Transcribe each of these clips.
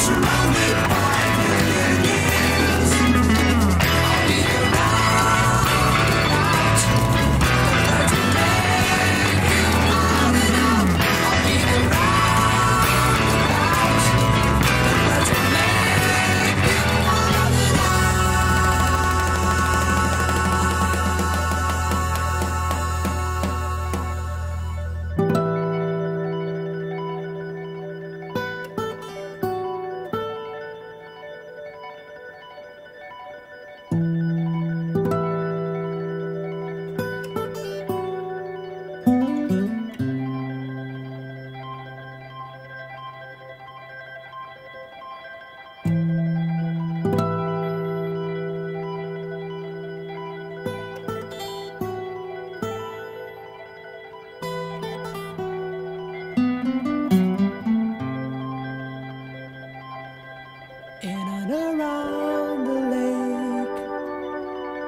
surround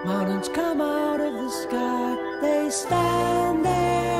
Mountains come out of the sky, they stand there.